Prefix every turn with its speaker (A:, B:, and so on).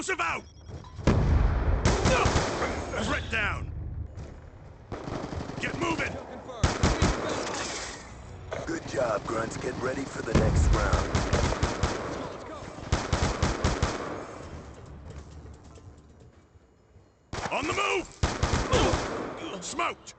A: Explosive out! Threat down! Get moving!
B: Good job, Grunts. Get ready for the next round.
A: On the move! Smoked!